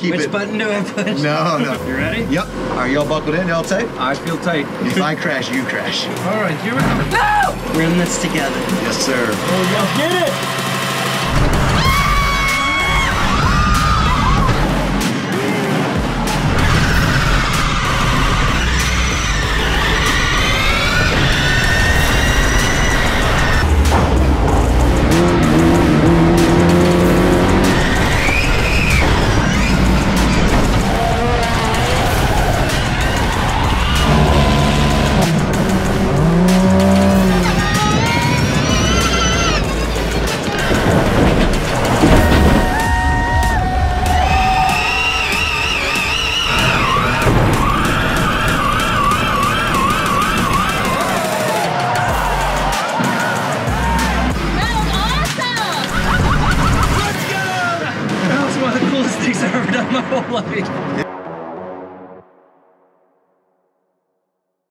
Keep Which it. button do I push? No, no. You ready? Yep. Are y'all buckled in? Y'all tight? I feel tight. If I crash, you crash. All right, here we go. We're in this together. Yes, sir. Get it. Оловейку.